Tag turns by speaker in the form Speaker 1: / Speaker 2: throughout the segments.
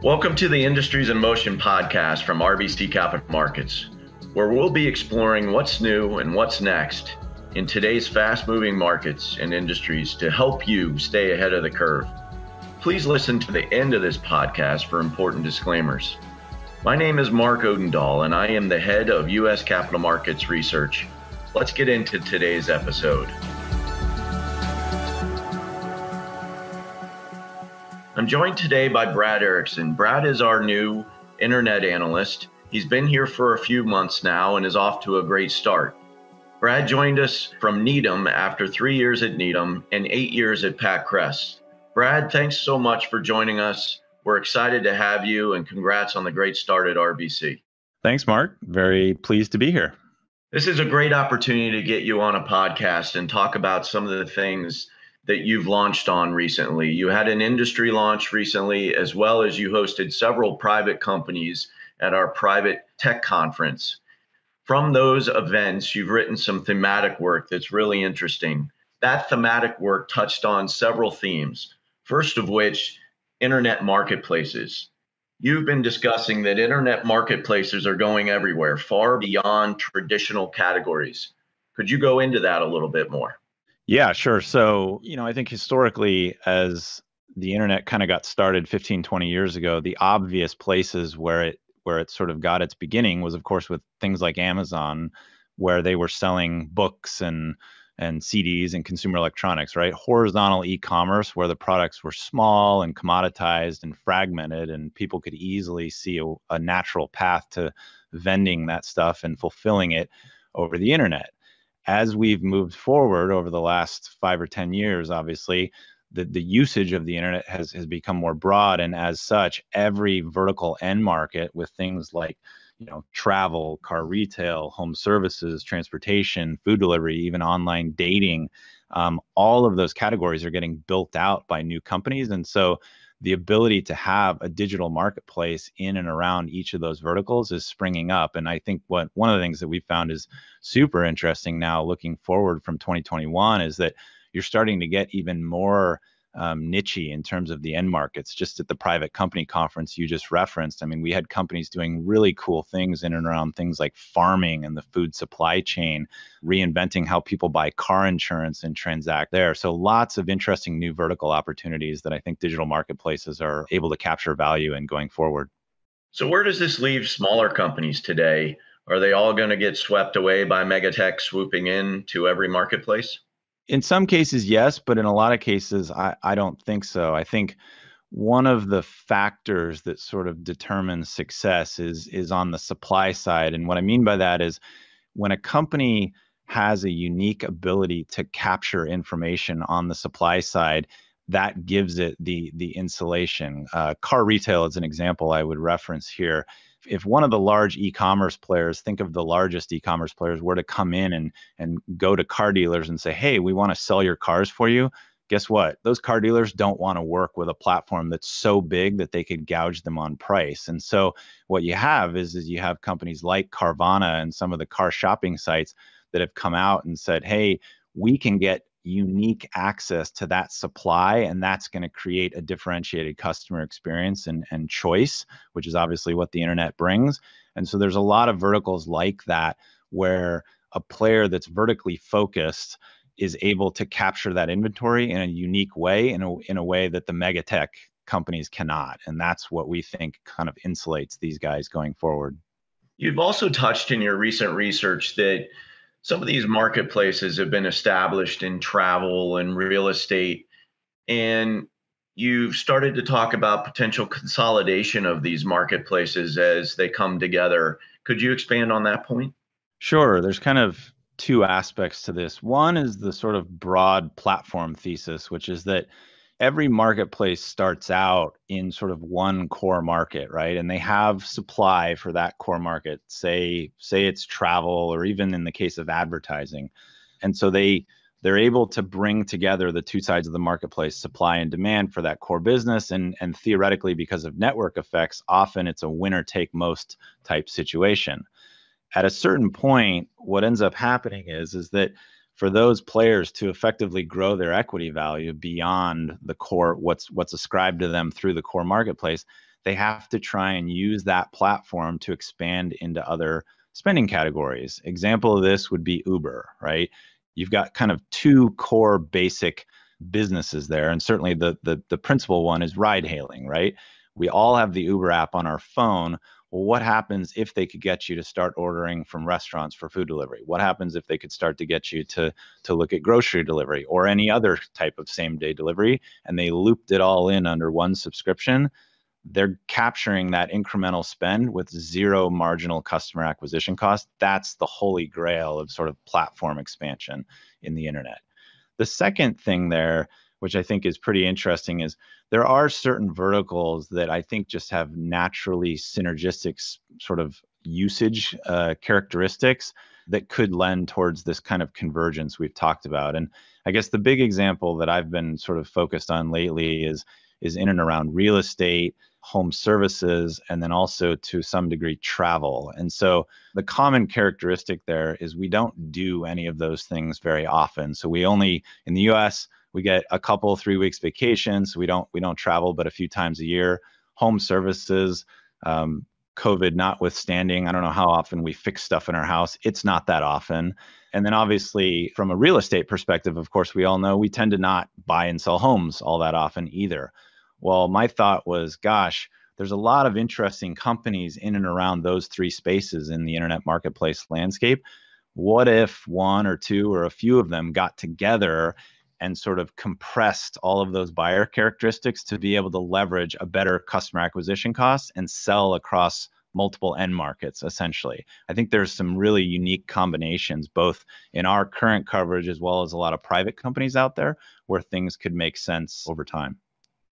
Speaker 1: Welcome to the Industries in Motion podcast from RBC Capital Markets, where we'll be exploring what's new and what's next in today's fast moving markets and industries to help you stay ahead of the curve. Please listen to the end of this podcast for important disclaimers. My name is Mark Odendahl, and I am the head of U.S. Capital Markets Research. Let's get into today's episode. I'm joined today by Brad Erickson. Brad is our new internet analyst. He's been here for a few months now and is off to a great start. Brad joined us from Needham after three years at Needham and eight years at PacCrest. Brad, thanks so much for joining us. We're excited to have you and congrats on the great start at RBC.
Speaker 2: Thanks, Mark. Very pleased to be here.
Speaker 1: This is a great opportunity to get you on a podcast and talk about some of the things that you've launched on recently. You had an industry launch recently, as well as you hosted several private companies at our private tech conference. From those events, you've written some thematic work that's really interesting. That thematic work touched on several themes, first of which, internet marketplaces. You've been discussing that internet marketplaces are going everywhere, far beyond traditional categories. Could you go into that a little bit more?
Speaker 2: Yeah, sure. So, you know, I think historically, as the internet kind of got started 15, 20 years ago, the obvious places where it where it sort of got its beginning was, of course, with things like Amazon, where they were selling books and and CDs and consumer electronics, right? Horizontal e-commerce where the products were small and commoditized and fragmented, and people could easily see a, a natural path to vending that stuff and fulfilling it over the internet as we've moved forward over the last five or 10 years, obviously, the, the usage of the internet has, has become more broad. And as such, every vertical end market with things like you know, travel, car retail, home services, transportation, food delivery, even online dating, um, all of those categories are getting built out by new companies. And so the ability to have a digital marketplace in and around each of those verticals is springing up and i think what one of the things that we found is super interesting now looking forward from 2021 is that you're starting to get even more um, niche in terms of the end markets. Just at the private company conference you just referenced, I mean, we had companies doing really cool things in and around things like farming and the food supply chain, reinventing how people buy car insurance and transact there. So lots of interesting new vertical opportunities that I think digital marketplaces are able to capture value in going forward.
Speaker 1: So where does this leave smaller companies today? Are they all going to get swept away by megatech swooping in to every marketplace?
Speaker 2: In some cases, yes, but in a lot of cases, I, I don't think so. I think one of the factors that sort of determines success is is on the supply side. And what I mean by that is when a company has a unique ability to capture information on the supply side, that gives it the the insulation. Uh, car retail is an example I would reference here if one of the large e-commerce players, think of the largest e-commerce players, were to come in and and go to car dealers and say, "Hey, we want to sell your cars for you." Guess what? Those car dealers don't want to work with a platform that's so big that they could gouge them on price. And so what you have is is you have companies like Carvana and some of the car shopping sites that have come out and said, "Hey, we can get unique access to that supply and that's going to create a differentiated customer experience and, and choice which is obviously what the internet brings. And so there's a lot of verticals like that where a player that's vertically focused is able to capture that inventory in a unique way in a, in a way that the megatech companies cannot. And that's what we think kind of insulates these guys going forward.
Speaker 1: You've also touched in your recent research that some of these marketplaces have been established in travel and real estate and you've started to talk about potential consolidation of these marketplaces as they come together. Could you expand on that point?
Speaker 2: Sure. There's kind of two aspects to this. One is the sort of broad platform thesis which is that every marketplace starts out in sort of one core market right? And they have supply for that core market say say it's travel or even in the case of advertising. And so they they're able to bring together the two sides of the marketplace supply and demand for that core business. And and theoretically because of network effects often it's a winner take most type situation. At a certain point what ends up happening is is that for those players to effectively grow their equity value beyond the core what's what's ascribed to them through the core marketplace they have to try and use that platform to expand into other spending categories. Example of this would be Uber, right? You've got kind of two core basic businesses there, and certainly the the, the principal one is ride hailing, right? We all have the Uber app on our phone. Well, what happens if they could get you to start ordering from restaurants for food delivery? What happens if they could start to get you to to look at grocery delivery or any other type of same day delivery and they looped it all in under one subscription? They're capturing that incremental spend with zero marginal customer acquisition cost. That's the holy grail of sort of platform expansion in the internet. The second thing there, which I think is pretty interesting, is there are certain verticals that I think just have naturally synergistic sort of usage uh, characteristics that could lend towards this kind of convergence we've talked about. And I guess the big example that I've been sort of focused on lately is is in and around real estate, home services, and then also to some degree travel. And so the common characteristic there is we don't do any of those things very often. So we only in the US we get a couple three weeks vacations we don't we don't travel but a few times a year. Home services um, covid notwithstanding i don't know how often we fix stuff in our house. It's not that often. And then obviously from a real estate perspective of course we all know we tend to not buy and sell homes all that often either. Well my thought was gosh there's a lot of interesting companies in and around those three spaces in the internet marketplace landscape. What if one or two or a few of them got together and sort of compressed all of those buyer characteristics to be able to leverage a better customer acquisition cost and sell across multiple end markets essentially. I think there's some really unique combinations both in our current coverage as well as a lot of private companies out there where things could make sense over time.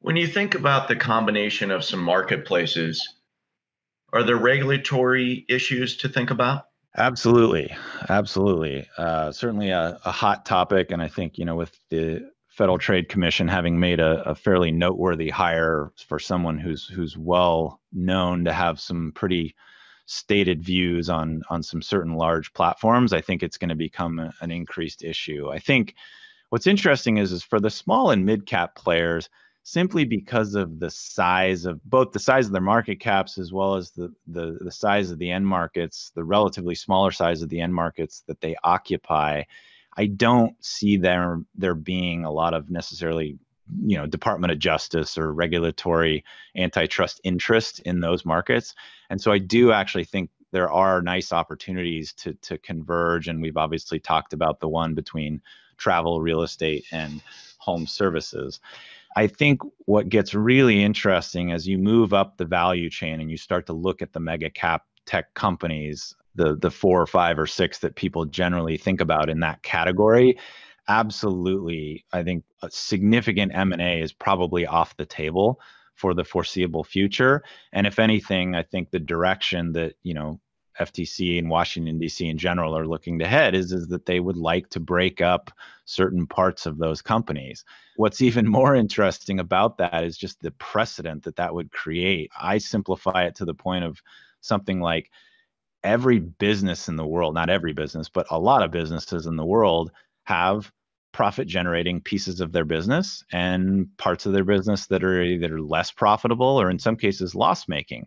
Speaker 1: When you think about the combination of some marketplaces are there regulatory issues to think about
Speaker 2: Absolutely, absolutely. Uh, certainly a, a, hot topic, and I think you know with the Federal Trade Commission having made a, a, fairly noteworthy hire for someone who's who's well known to have some pretty stated views on on some certain large platforms, I think it's going to become a, an increased issue. I think what's interesting is is for the small and mid cap players simply because of the size of both the size of their market caps as well as the, the, the size of the end markets, the relatively smaller size of the end markets that they occupy. I don't see there there being a lot of necessarily you know Department of Justice or regulatory antitrust interest in those markets, and so I do actually think there are nice opportunities to to converge, and we've obviously talked about the one between travel, real estate, and home services. I think what gets really interesting as you move up the value chain and you start to look at the mega cap tech companies, the the four or five or six that people generally think about in that category, absolutely, I think a significant M&A is probably off the table for the foreseeable future. And if anything, I think the direction that, you know, FTC and Washington D.C. in general are looking to head is is that they would like to break up certain parts of those companies. What's even more interesting about that is just the precedent that that would create. I simplify it to the point of something like every business in the world, not every business, but a lot of businesses in the world have profit generating pieces of their business and parts of their business that are either less profitable or in some cases loss making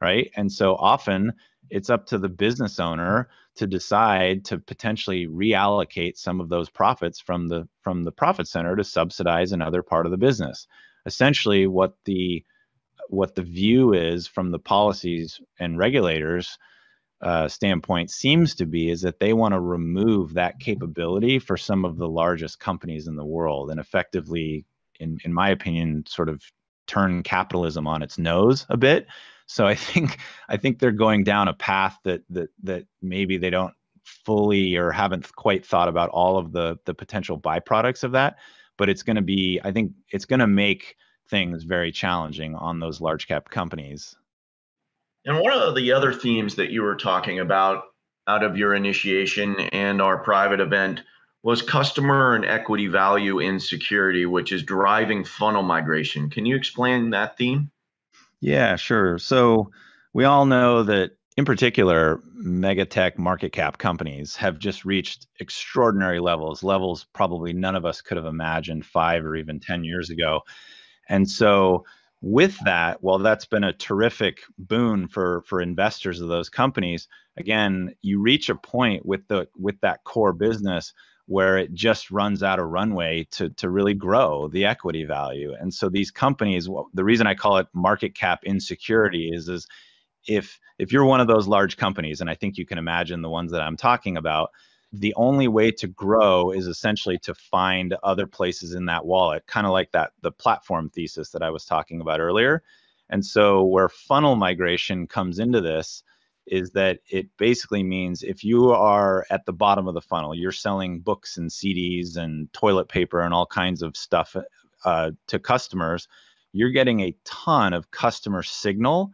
Speaker 2: right and so often it's up to the business owner to decide to potentially reallocate some of those profits from the from the profit center to subsidize another part of the business. Essentially what the what the view is from the policies and regulators uh, standpoint seems to be is that they want to remove that capability for some of the largest companies in the world and effectively in, in my opinion sort of turn capitalism on its nose a bit so I think I think they're going down a path that that that maybe they don't fully or haven't quite thought about all of the the potential byproducts of that. But it's going to be I think it's going to make things very challenging on those large cap companies.
Speaker 1: And one of the other themes that you were talking about out of your initiation and our private event was customer and equity value in security, which is driving funnel migration. Can you explain that theme?
Speaker 2: Yeah, sure. So we all know that in particular, megatech market cap companies have just reached extraordinary levels, levels probably none of us could have imagined five or even 10 years ago. And so with that, while that's been a terrific boon for for investors of those companies, again, you reach a point with the with that core business where it just runs out of runway to to really grow the equity value. And so these companies, the reason I call it market cap insecurity is is if if you're one of those large companies, and I think you can imagine the ones that I'm talking about, the only way to grow is essentially to find other places in that wallet, kind of like that the platform thesis that I was talking about earlier. And so where funnel migration comes into this is that it basically means if you are at the bottom of the funnel, you're selling books and CDs and toilet paper and all kinds of stuff uh, to customers, you're getting a ton of customer signal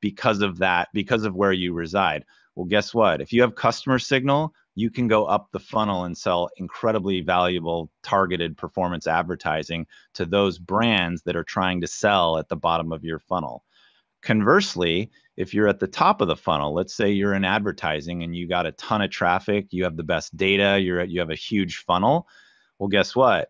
Speaker 2: because of that, because of where you reside. Well, guess what? If you have customer signal, you can go up the funnel and sell incredibly valuable targeted performance advertising to those brands that are trying to sell at the bottom of your funnel. Conversely, if you're at the top of the funnel, let's say you're in advertising and you got a ton of traffic, you have the best data, you're you have a huge funnel. Well, guess what?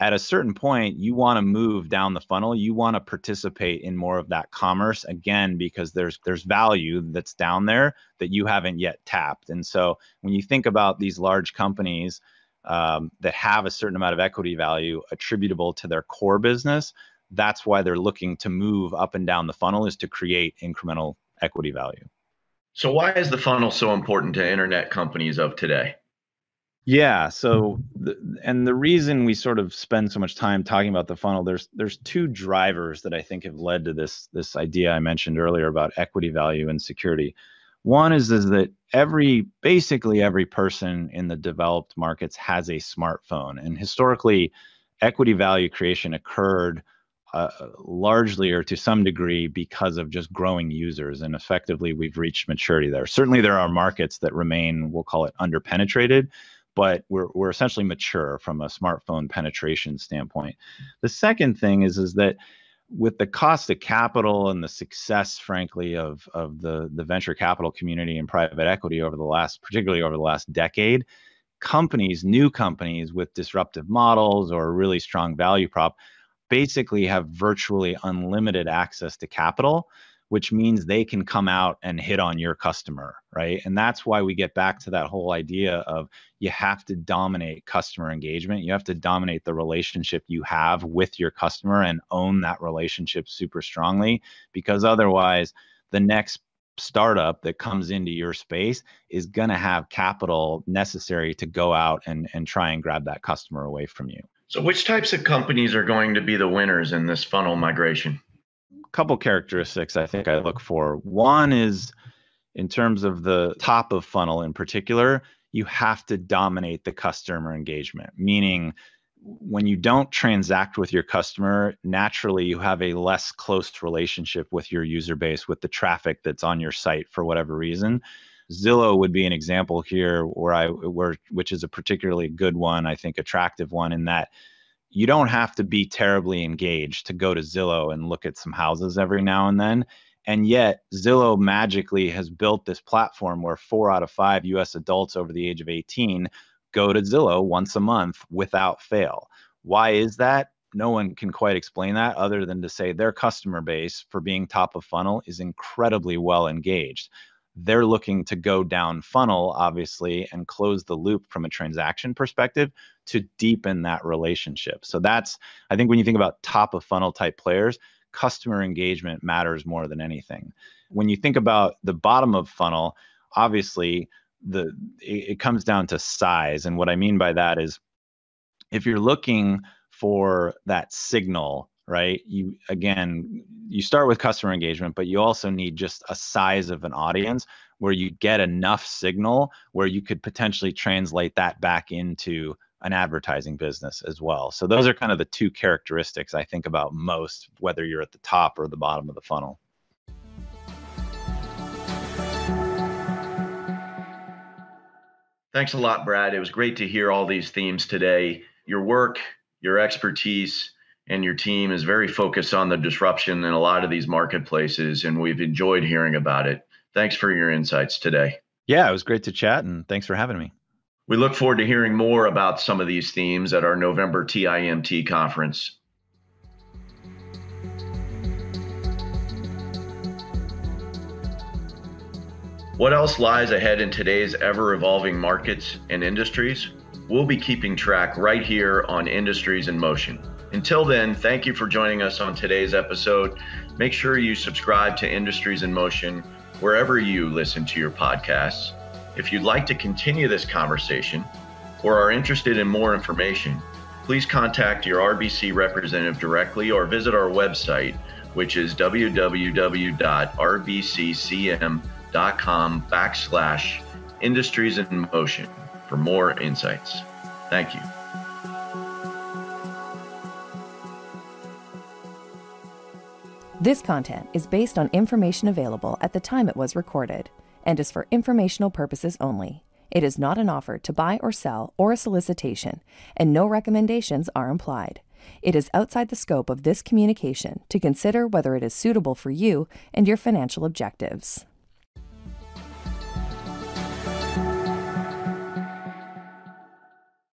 Speaker 2: at a certain point you want to move down the funnel you want to participate in more of that commerce again because there's there's value that's down there that you haven't yet tapped and so when you think about these large companies um, that have a certain amount of equity value attributable to their core business that's why they're looking to move up and down the funnel is to create incremental equity value
Speaker 1: so why is the funnel so important to internet companies of today
Speaker 2: yeah. So, the, and the reason we sort of spend so much time talking about the funnel, there's there's two drivers that I think have led to this this idea I mentioned earlier about equity value and security. One is is that every basically every person in the developed markets has a smartphone, and historically, equity value creation occurred uh, largely or to some degree because of just growing users and effectively we've reached maturity there certainly there are markets that remain we'll call it underpenetrated but we're, we're essentially mature from a smartphone penetration standpoint. The second thing is, is that with the cost of capital and the success, frankly, of, of the, the venture capital community and private equity over the last, particularly over the last decade, companies, new companies with disruptive models or a really strong value prop, basically have virtually unlimited access to capital which means they can come out and hit on your customer, right? And that's why we get back to that whole idea of you have to dominate customer engagement. You have to dominate the relationship you have with your customer and own that relationship super strongly because otherwise, the next startup that comes into your space is going to have capital necessary to go out and, and try and grab that customer away from you.
Speaker 1: So, which types of companies are going to be the winners in this funnel migration?
Speaker 2: A couple characteristics I think I look for. One is in terms of the top of funnel in particular, you have to dominate the customer engagement, meaning when you don't transact with your customer, naturally you have a less close relationship with your user base, with the traffic that's on your site for whatever reason. Zillow would be an example here where I where which is a particularly good one, I think attractive one in that you don't have to be terribly engaged to go to Zillow and look at some houses every now and then. And yet, Zillow magically has built this platform where four out of five US adults over the age of 18 go to Zillow once a month without fail. Why is that? No one can quite explain that other than to say their customer base, for being top of funnel, is incredibly well engaged they're looking to go down funnel, obviously, and close the loop from a transaction perspective to deepen that relationship. So that's, I think, when you think about top of funnel type players, customer engagement matters more than anything. When you think about the bottom of funnel, obviously, the it, it comes down to size. And what I mean by that is if you're looking for that signal right? You again you start with customer engagement but you also need just a size of an audience where you get enough signal where you could potentially translate that back into an advertising business as well. So those are kind of the two characteristics i think about most whether you're at the top or the bottom of the funnel.
Speaker 1: Thanks a lot brad. It was great to hear all these themes today. Your work your expertise and your team is very focused on the disruption in a lot of these marketplaces, and we've enjoyed hearing about it. Thanks for your insights today.
Speaker 2: Yeah, it was great to chat, and thanks for having me.
Speaker 1: We look forward to hearing more about some of these themes at our November TIMT conference. What else lies ahead in today's ever evolving markets and industries? We'll be keeping track right here on Industries in Motion. Until then, thank you for joining us on today's episode. Make sure you subscribe to Industries in Motion wherever you listen to your podcasts. If you'd like to continue this conversation or are interested in more information, please contact your RBC representative directly or visit our website, which is www.rbccm.com backslash industries in motion for more insights. Thank you.
Speaker 3: This content is based on information available at the time it was recorded and is for informational purposes only. It is not an offer to buy or sell or a solicitation, and no recommendations are implied. It is outside the scope of this communication to consider whether it is suitable for you and your financial objectives.